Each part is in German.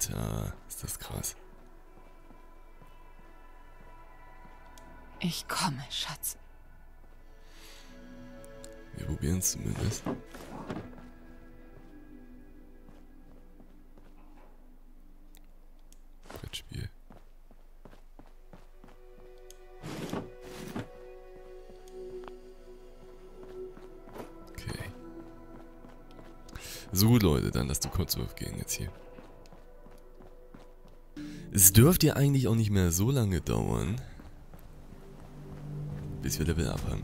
Alter, ist das krass. Ich komme, Schatz. Wir probieren es zumindest. Brettspiel. Okay. So gut, Leute, dann lasst du Kurzwurf gehen jetzt hier. Es dürfte ja eigentlich auch nicht mehr so lange dauern, bis wir Level up haben.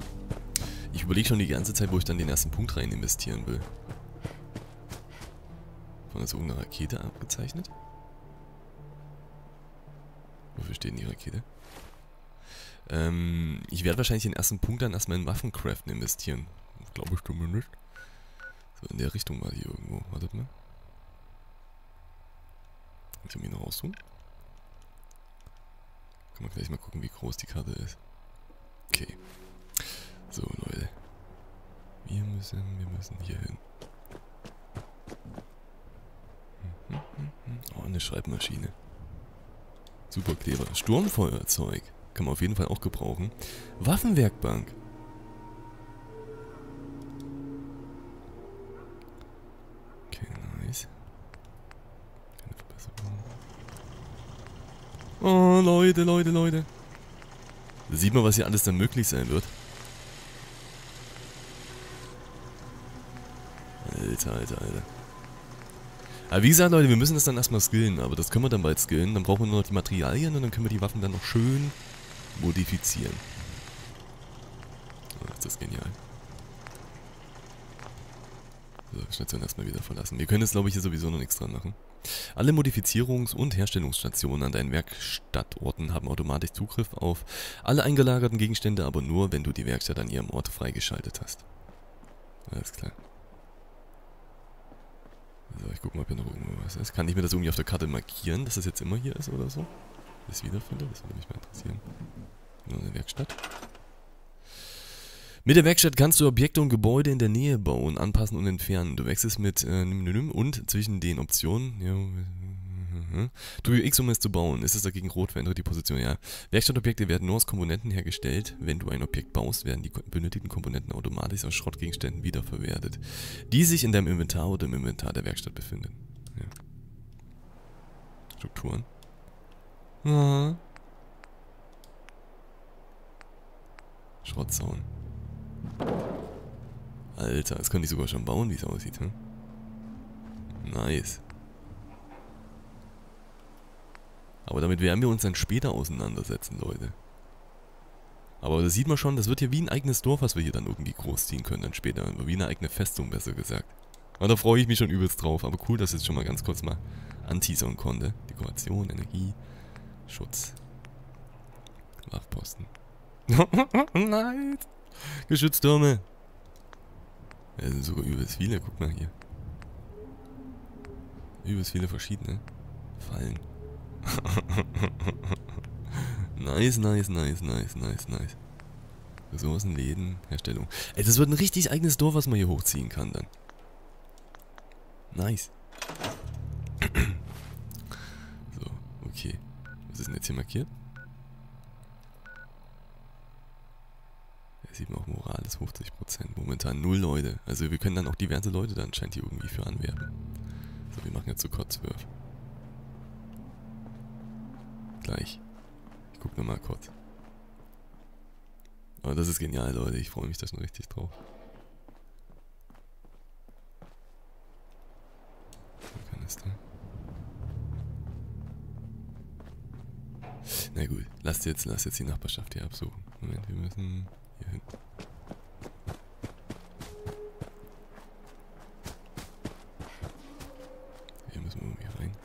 Ich überlege schon die ganze Zeit, wo ich dann den ersten Punkt rein investieren will. Von der irgendeine Rakete abgezeichnet? Wofür steht denn die Rakete? Ähm, ich werde wahrscheinlich den ersten Punkt dann erstmal in Waffencraft investieren. Glaube ich zumindest. So, in der Richtung war die irgendwo. Wartet mal. Kann ich noch raussuchen? Kann man gleich mal gucken, wie groß die Karte ist. Okay. So, Leute. Wir müssen, wir müssen hier hin. Oh, eine Schreibmaschine. Super clever. Sturmfeuerzeug. Kann man auf jeden Fall auch gebrauchen. Waffenwerkbank. Okay, nice. Keine Verbesserung. Oh, Leute, Leute, Leute. Da sieht man, was hier alles dann möglich sein wird. Alter, alter, alter. Aber wie gesagt, Leute, wir müssen das dann erstmal skillen. Aber das können wir dann bald skillen. Dann brauchen wir nur noch die Materialien und dann können wir die Waffen dann noch schön modifizieren. Oh, ist das genial. So, Station erstmal wieder verlassen. Wir können jetzt, glaube ich, hier sowieso noch nichts dran machen. Alle Modifizierungs- und Herstellungsstationen an deinen Werkstattorten haben automatisch Zugriff auf alle eingelagerten Gegenstände, aber nur, wenn du die Werkstatt an ihrem Ort freigeschaltet hast. Alles klar. So, ich guck mal, ob hier noch irgendwo was ist. Kann ich mir das irgendwie auf der Karte markieren, dass das jetzt immer hier ist oder so? Das wiederfinde? Das würde mich mal interessieren. Nur eine Werkstatt. Mit der Werkstatt kannst du Objekte und Gebäude in der Nähe bauen, anpassen und entfernen. Du wechselst mit äh, und zwischen den Optionen. Ja, Drücke X, um es zu bauen. Ist es dagegen rot, verändere die Position. Ja. Werkstattobjekte werden nur aus Komponenten hergestellt. Wenn du ein Objekt baust, werden die benötigten Komponenten automatisch aus Schrottgegenständen wiederverwertet, die sich in deinem Inventar oder im Inventar der Werkstatt befinden. Ja. Strukturen. Ja. Schrottzaun. Alter, das kann ich sogar schon bauen, wie es aussieht, hm? Nice. Aber damit werden wir uns dann später auseinandersetzen, Leute. Aber da sieht man schon, das wird hier wie ein eigenes Dorf, was wir hier dann irgendwie großziehen können dann später. Wie eine eigene Festung, besser gesagt. Und da freue ich mich schon übelst drauf. Aber cool, dass ich jetzt schon mal ganz kurz mal anteasern konnte. Dekoration, Energie, Schutz. Wachposten. Nein! Geschütztürme. Ja, sind sogar übelst viele, guck mal hier. Übelst viele verschiedene Fallen. nice, nice, nice, nice, nice, nice. Ressourcen, Läden, Herstellung. Ey, das wird ein richtig eigenes Dorf, was man hier hochziehen kann dann. Nice. so, okay. Was ist denn jetzt hier markiert? Sieht man auch Moral ist 50%. Momentan null Leute. Also wir können dann auch diverse Leute dann anscheinend hier irgendwie für anwerben. So, wir machen jetzt so Kotzwürf. Gleich. Ich guck nochmal kurz. Aber das ist genial, Leute. Ich freue mich da schon richtig drauf. Kanister. Na gut, lasst jetzt, lasst jetzt die Nachbarschaft hier absuchen. Moment, wir müssen hier hin. Hier müssen wir irgendwie rein.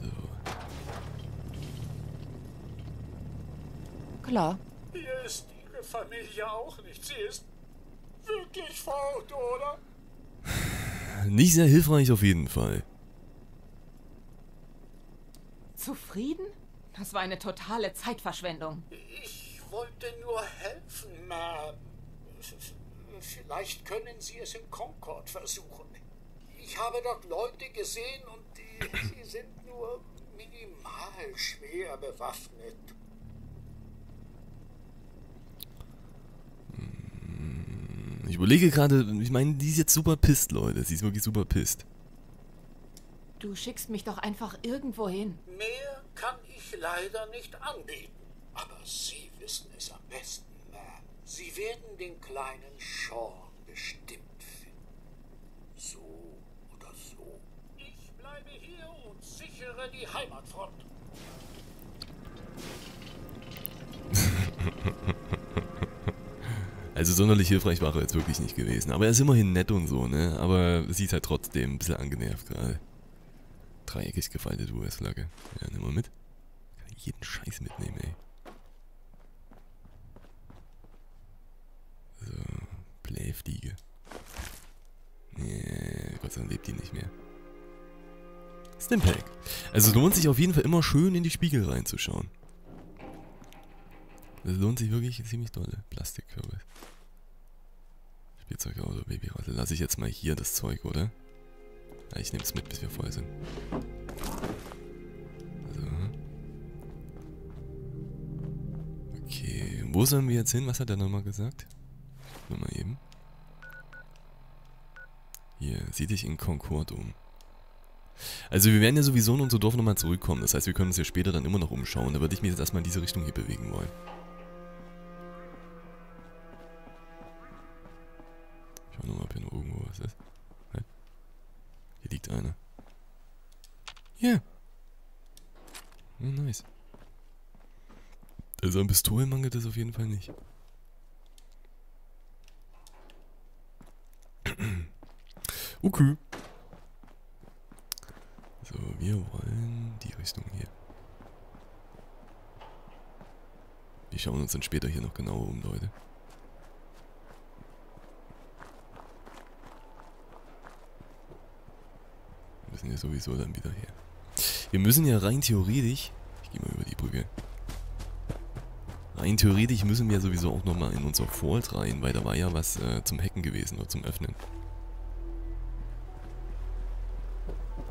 So. Klar. Hier ist Ihre Familie auch nicht. Sie ist wirklich fort, oder? Nicht sehr hilfreich auf jeden Fall. Zufrieden? Das war eine totale Zeitverschwendung. Ich wollte nur helfen, Ma'am. Vielleicht können Sie es im Concord versuchen. Ich habe dort Leute gesehen und die, sie sind nur minimal schwer bewaffnet. Ich überlege gerade, ich meine, die ist jetzt super pisst, Leute. Sie ist wirklich super pisst. Du schickst mich doch einfach irgendwo hin. Mehr leider nicht anbieten. Aber Sie wissen es am besten, Ma'am. Sie werden den kleinen Sean bestimmt finden. So oder so. Ich bleibe hier und sichere die Heimatfront. Also sonderlich hilfreich war er jetzt wirklich nicht gewesen. Aber er ist immerhin nett und so, ne? Aber sie ist halt trotzdem ein bisschen angenervt gerade. Dreieckig gefaltete US-Flagge. Ja, nimm mal mit. Jeden Scheiß mitnehmen, ey. So, Blähfliege. Nee, Gott sei Dank lebt die nicht mehr. Stimpack. Also lohnt sich auf jeden Fall immer schön in die Spiegel reinzuschauen. Das lohnt sich wirklich ziemlich dolle. Plastikkürbis. Spielzeugauto, Babyratte. Lasse ich jetzt mal hier das Zeug, oder? Ja, ich nehme es mit, bis wir voll sind. Wo sollen wir jetzt hin? Was hat er nochmal gesagt? Nur mal eben. Hier, sieh dich in Concord um. Also wir werden ja sowieso in unser Dorf nochmal zurückkommen. Das heißt, wir können uns ja später dann immer noch umschauen. Da würde ich mich jetzt erstmal in diese Richtung hier bewegen wollen. Also an Pistolen mangelt es auf jeden Fall nicht. Okay. So, wir wollen die Richtung hier. Wir schauen uns dann später hier noch genauer um, Leute. Wir müssen ja sowieso dann wieder her. Wir müssen ja rein theoretisch... Ich gehe mal über die Brücke. Rein theoretisch müssen wir sowieso auch nochmal in unser Vault rein, weil da war ja was äh, zum Hacken gewesen oder zum Öffnen.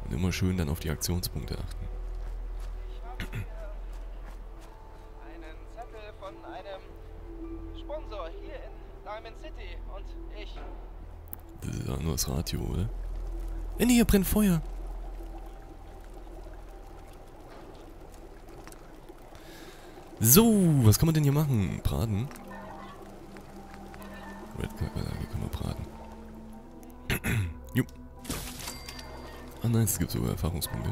Und immer schön dann auf die Aktionspunkte achten. Ich habe hier einen Zettel von einem Sponsor hier in Diamond City und ich Das ist ja nur das Radio, oder? Nee, hier brennt Feuer. So, was kann man denn hier machen? Braten? Red Kakerlake kann man braten. jo. Ah nein, es gibt sogar Erfahrungspunkte.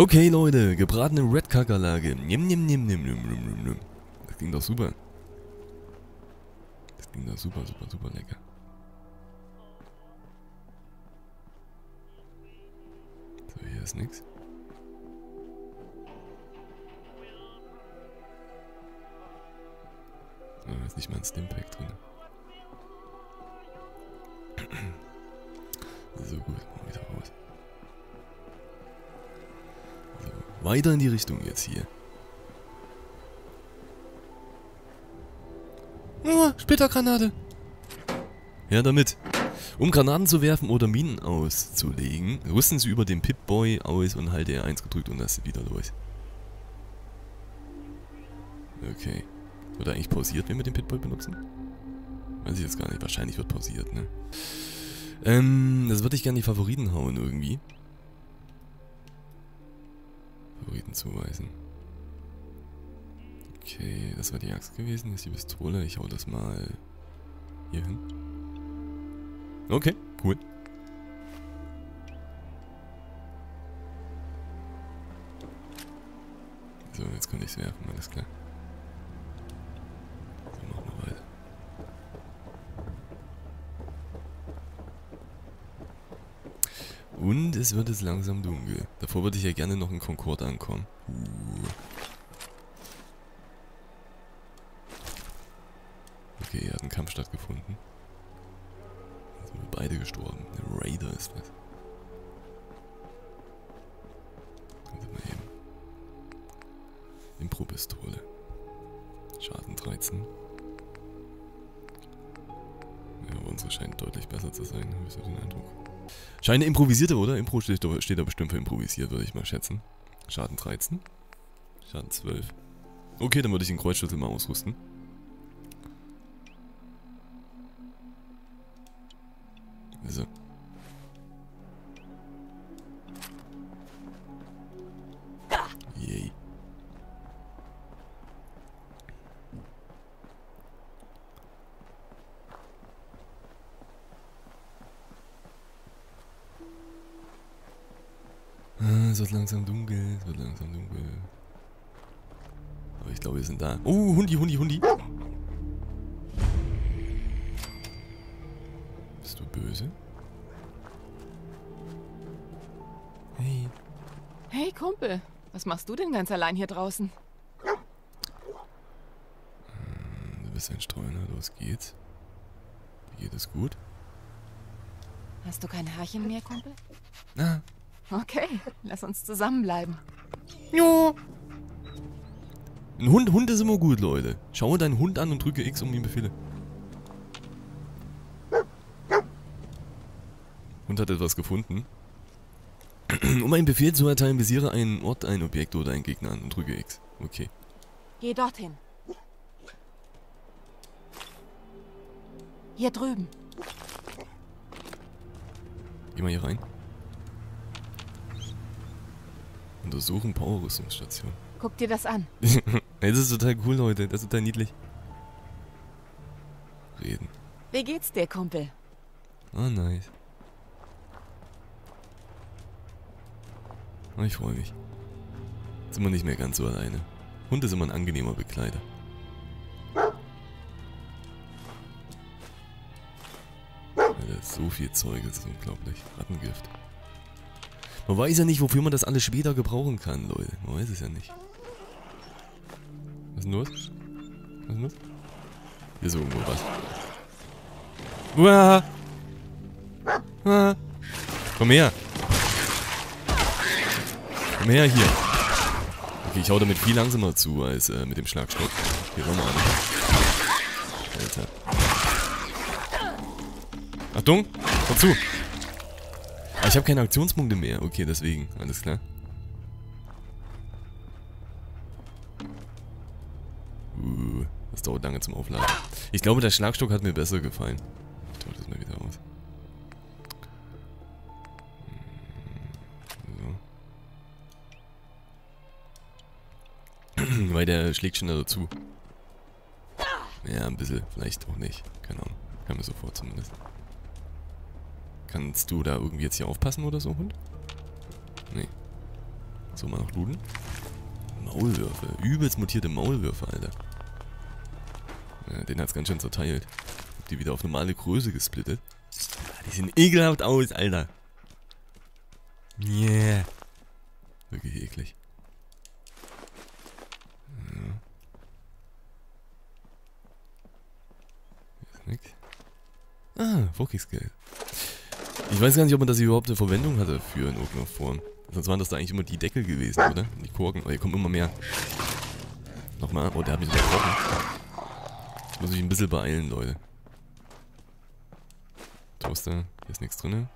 Okay, Leute, gebratene Red Kakerlake. Nimm, nimm, nimm, nimm, nimm, nimm, nimm, nimm. Das klingt doch super. Das klingt doch super, super, super lecker. So, hier ist nix. Da ist nicht mal ein Stimpack drin. So gut, mal wieder raus. Weiter in die Richtung jetzt hier. Oh, Splittergranate. Ja, damit. Um Granaten zu werfen oder Minen auszulegen, rüsten Sie über den Pip-Boy aus und halte R1 gedrückt und das wieder durch. Okay. Wird eigentlich pausiert, wenn wir den Pip-Boy benutzen? Weiß ich jetzt gar nicht. Wahrscheinlich wird pausiert, ne? Ähm, das würde ich gerne die Favoriten hauen irgendwie. Favoriten zuweisen. Okay, das war die Axt gewesen, das ist die Pistole. Ich hau das mal hier hin. Okay, cool. So, jetzt kann ich es werfen, alles klar. So, machen wir weiter. Und es wird jetzt langsam dunkel. Davor würde ich ja gerne noch in Concord ankommen. Uh. Okay, hier hat ein Kampf stattgefunden. Da sind wir beide gestorben. Der Raider ist das. Warte mal eben. Impro-Pistole. Schaden 13. Ja, aber unsere scheint deutlich besser zu sein, habe ich so den Eindruck. Scheine improvisierte, oder? Impro steht, da- steht da bestimmt für improvisiert, würde ich mal schätzen. Schaden 13. Schaden 12. Okay, dann würde ich den Kreuzschlüssel mal ausrüsten. So. Wird langsam dunkel, es wird langsam dunkel. Aber ich glaube, wir sind da. Oh, Hundi, Hundi, Hundi. Bist du böse? Hey. Hey, Kumpel. Was machst du denn ganz allein hier draußen? Du bist ein Streuner, los geht's. Wie geht es gut? Hast du kein Haarchen mehr, Kumpel? Ah. Okay, lass uns zusammenbleiben. Ja. Ein Hund, Hund ist immer gut, Leute. Schaue deinen Hund an und drücke X, um ihm Befehle. Hund hat etwas gefunden. Um einen Befehl zu erteilen, visiere einen Ort, ein Objekt oder einen Gegner an und drücke X. Okay. Geh dorthin. Hier drüben. Geh mal hier rein. Untersuchen Power-Rüstungsstation. Guck dir das an. Das ist total cool, Leute. Das ist total niedlich. Reden. Wie geht's dir, Kumpel? Ah, nice. Ah, ich freue mich. Jetzt sind wir nicht mehr ganz so alleine. Hund ist immer ein angenehmer Begleiter. Alter, so viel Zeug, das ist unglaublich. Rattengift. Man weiß ja nicht, wofür man das alles später gebrauchen kann, Leute. Man weiß es ja nicht. Was ist denn los? Was ist denn los? Hier ist irgendwo was. Uah! Ah. Komm her. Komm her hier. Okay, ich hau damit viel langsamer zu als äh, mit dem Schlagstock. Hier rum an. Alter. Achtung, komm zu. Ah, ich habe keine Aktionspunkte mehr. Okay, deswegen. Alles klar. Uh, das dauert lange zum Aufladen. Ich glaube, der Schlagstock hat mir besser gefallen. Ich tue das mal wieder aus. So. Weil der schlägt schon dazu. Ja, ein bisschen. Vielleicht auch nicht. Keine Ahnung. Kann mir so vor zumindest. Kannst du da irgendwie jetzt hier aufpassen oder so, Hund? Nee. So, mal noch looten. Maulwürfe. Übelst mutierte Maulwürfe, Alter. Ja, den hat's ganz schön zerteilt. Hab die wieder auf normale Größe gesplittet. Ah, Die sehen ekelhaft aus, Alter. Yeah. Wirklich eklig. Ja. Hier ist nix. Ah, Vorkriegsgeld. Ich weiß gar nicht, ob man das überhaupt eine Verwendung hatte für in irgendeiner Form. Sonst waren das da eigentlich immer die Deckel gewesen, oder? Die Korken. Oh, hier kommen immer mehr. Nochmal. Oh, der hat mich unterbrochen. Jetzt muss ich ein bisschen beeilen, Leute. Toaster. Hier ist nichts drin.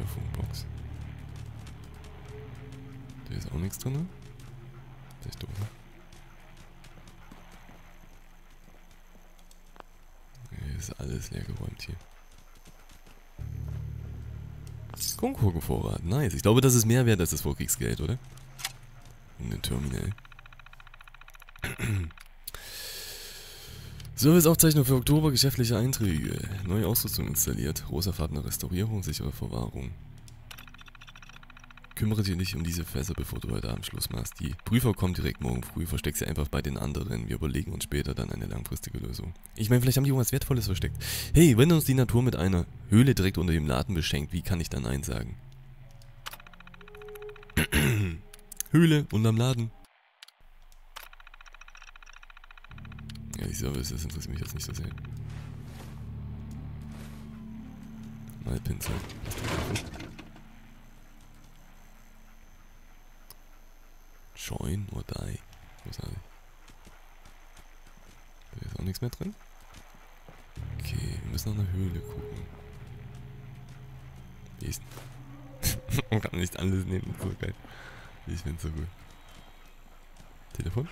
Hörfunkbox. Da ist auch nichts drin. Das ist doof. ne? Ist alles leer geräumt hier. Kronkorkenvorrat, nice. Ich glaube, das ist mehr wert als das Vorkriegsgeld, oder? Um den Terminal. Serviceaufzeichnung für Oktober, geschäftliche Einträge. Neue Ausrüstung installiert. Rosa Farbene Restaurierung, sichere Verwahrung. Kümmere dich nicht um diese Fässer, bevor du heute Abend Schluss machst. Die Prüfer kommen direkt morgen früh. Versteck sie einfach bei den anderen. Wir überlegen uns später dann eine langfristige Lösung. Ich meine, vielleicht haben die irgendwas Wertvolles versteckt. Hey, wenn uns die Natur mit einer Höhle direkt unter dem Laden beschenkt, wie kann ich dann Nein sagen? Höhle unterm Laden. Service, das interessiert mich jetzt nicht so sehr. Malpinsel. Join or die. Großartig. Da ist auch nichts mehr drin. Okay, wir müssen nach einer Höhle gucken. Ist Man kann nicht alles nehmen, so geil. Ich find's so gut. Telefon?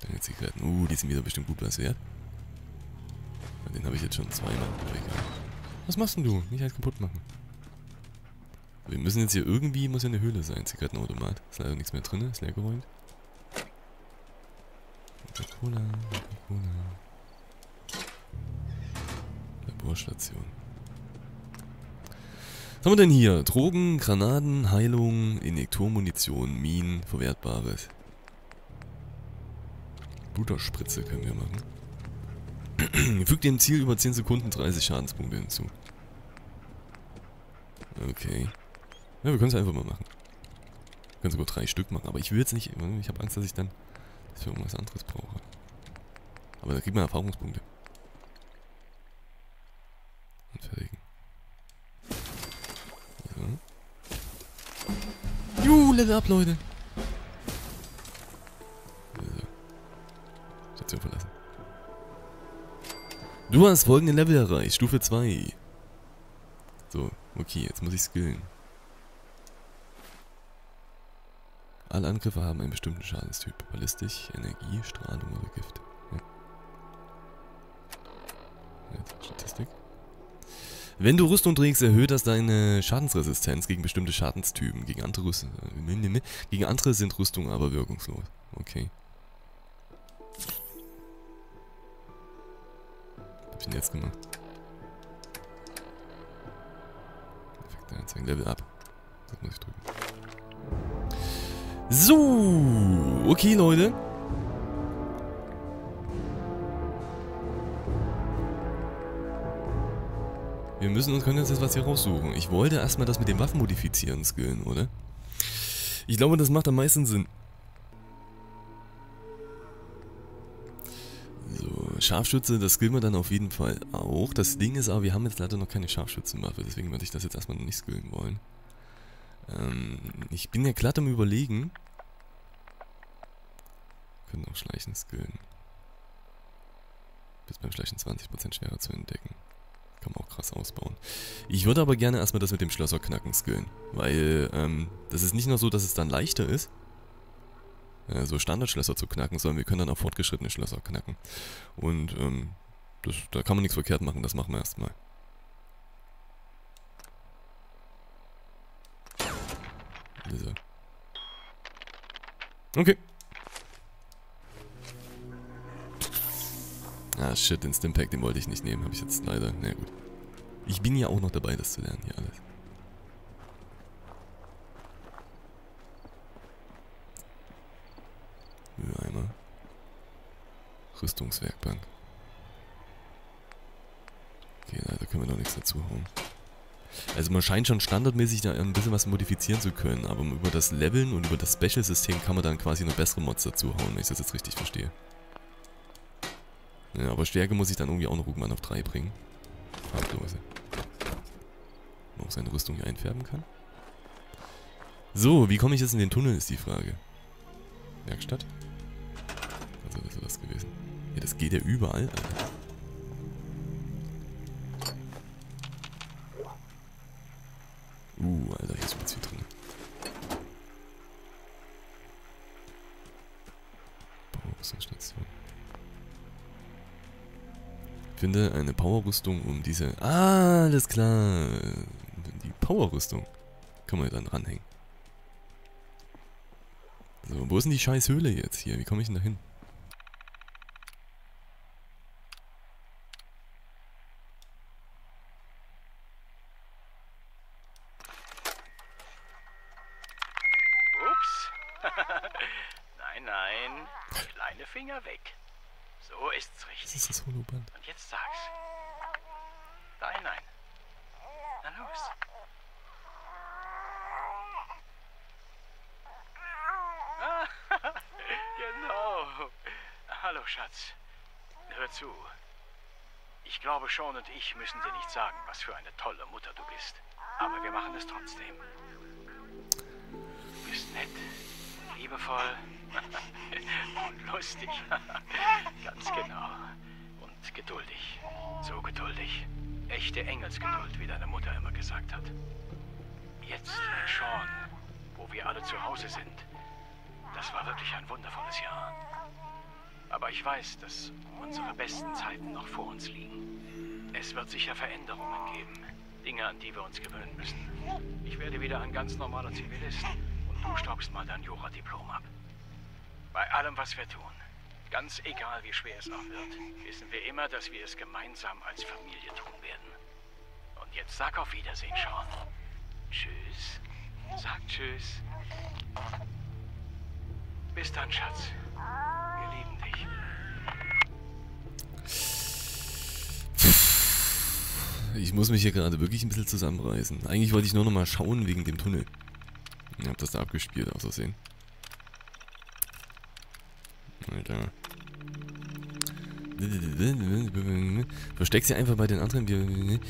Deine Zigaretten. Uh, die sind wieder bestimmt gut was wert. Den habe ich jetzt schon zweimal. Was machst denn du? Nicht alles kaputt machen. Wir müssen jetzt hier irgendwie, muss ja eine Höhle sein. Zigarettenautomat. Ist leider nichts mehr drin, ist leer geräumt. Coca-Cola, Coca-Cola. Laborstation. Was haben wir denn hier? Drogen, Granaten, Heilung, Injektormunition, Minen, Verwertbares. Bluterspritze können wir machen. Fügt dem Ziel über 10 Sekunden 30 Schadenspunkte hinzu. Okay. Ja, wir können es einfach mal machen. Wir können sogar drei Stück machen, aber ich will jetzt nicht... Ich habe Angst, dass ich dann das für irgendwas anderes brauche. Aber da kriegt man Erfahrungspunkte. Und fertigen. So. Juhu, Level up, Leute. So. Station verlassen. Du hast folgende Level erreicht, Stufe 2. So, okay, jetzt muss ich skillen. Alle Angriffe haben einen bestimmten Schadenstyp. Ballistisch, Energie, Strahlung oder Gift. Statistik. Wenn du Rüstung trägst, erhöht das deine Schadensresistenz gegen bestimmte Schadenstypen. Gegen andere, Rüst äh, gegen andere sind Rüstungen aber wirkungslos. Okay. Was hab ich denn jetzt gemacht? Effekte anzeigen. Level up. Das muss ich drücken. So, okay, Leute. Wir müssen uns, können uns jetzt was hier raussuchen. Ich wollte erstmal das mit dem Waffen modifizieren skillen, oder? Ich glaube, das macht am meisten Sinn. So, Scharfschütze, das skillen wir dann auf jeden Fall auch. Das Ding ist aber, wir haben jetzt leider noch keine Scharfschützenwaffe, deswegen würde ich das jetzt erstmal nicht skillen wollen. Ähm, ich bin ja glatt am überlegen. Können auch Schleichen skillen. Bis beim Schleichen 20% schwerer zu entdecken. Kann man auch krass ausbauen. Ich würde aber gerne erstmal das mit dem Schlösserknacken skillen. Weil, ähm, das ist nicht nur so, dass es dann leichter ist, äh, so Standardschlösser zu knacken, sondern wir können dann auch fortgeschrittene Schlösser knacken. Und, ähm, das, da kann man nichts verkehrt machen, das machen wir erstmal. So. Okay. Ah, shit, den Stimpack, den wollte ich nicht nehmen. Habe ich jetzt leider. Na gut. Ich bin ja auch noch dabei, das zu lernen hier alles. Mülleimer. Rüstungswerkbank. Okay, leider können wir noch nichts dazu hauen. Also man scheint schon standardmäßig da ein bisschen was modifizieren zu können, aber über das Leveln und über das Special-System kann man dann quasi noch bessere Mods dazu hauen, wenn ich das jetzt richtig verstehe. Ja, aber Stärke muss ich dann irgendwie auch noch irgendwann auf 3 bringen. Farblose. Man auch seine Rüstung hier einfärben kann. So, wie komme ich jetzt in den Tunnel, ist die Frage. Werkstatt? Also, das ist das gewesen. Ja, das geht ja überall, Alter. Powerrüstung um diese... Ah, alles klar. Die Powerrüstung. Können wir dann ranhängen. So, wo ist denn die scheiß Höhle jetzt hier? Wie komme ich denn da hin? Ups. nein, nein. Kleine Finger weg. So ist's Das richtig. ist das Holoband. Und jetzt sag's. Nein, nein. Na los. Ah, genau. Hallo, Schatz. Hör zu. Ich glaube, Sean und ich müssen dir nicht sagen, was für eine tolle Mutter du bist. Aber wir machen es trotzdem. Du bist nett, liebevoll und lustig. Ganz genau. Und geduldig. So geduldig. Echte Engelsgeduld, wie deine Mutter immer gesagt hat. Jetzt mit Sean, wo wir alle zu Hause sind. Das war wirklich ein wundervolles Jahr. Aber ich weiß, dass unsere besten Zeiten noch vor uns liegen. Es wird sicher Veränderungen geben. Dinge, an die wir uns gewöhnen müssen. Ich werde wieder ein ganz normaler Zivilist und du staubst mal dein Jura-Diplom ab. Bei allem, was wir tun, ganz egal wie schwer es auch wird, wissen wir immer, dass wir es gemeinsam als Familie tun werden. Und jetzt sag auf Wiedersehen, Sean. Tschüss. Sag Tschüss. Bis dann, Schatz. Wir lieben dich. Ich muss mich hier gerade wirklich ein bisschen zusammenreißen. Eigentlich wollte ich nur noch mal schauen wegen dem Tunnel. Ich hab das da abgespielt, aus Versehen. Alter. Versteck sie einfach bei den anderen.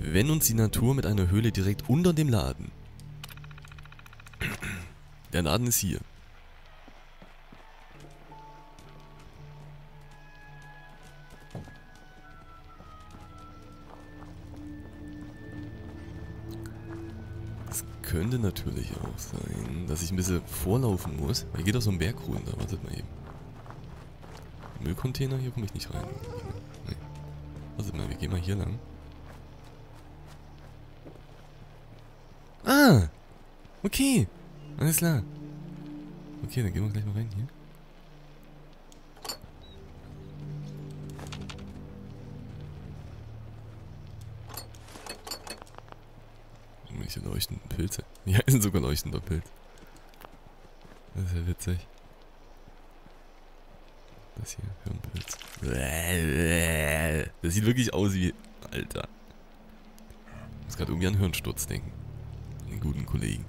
Wenn uns die Natur mit einer Höhle direkt unter dem Laden. Der Laden ist hier. Könnte natürlich auch sein, dass ich ein bisschen vorlaufen muss. Hier geht doch so ein Berg runter. Wartet mal eben. Müllcontainer? Hier komme ich nicht rein. Nee. Wartet mal, wir gehen mal hier lang. Ah! Okay. Alles klar. Okay, dann gehen wir gleich mal rein hier. Irgendwelche leuchtenden Pilze. Die heißen sogar leuchtender Pilz. Das ist ja witzig. Das hier, Hirnpilz. Das sieht wirklich aus wie... Alter. Ich muss gerade irgendwie an Hirnsturz denken. Den guten Kollegen.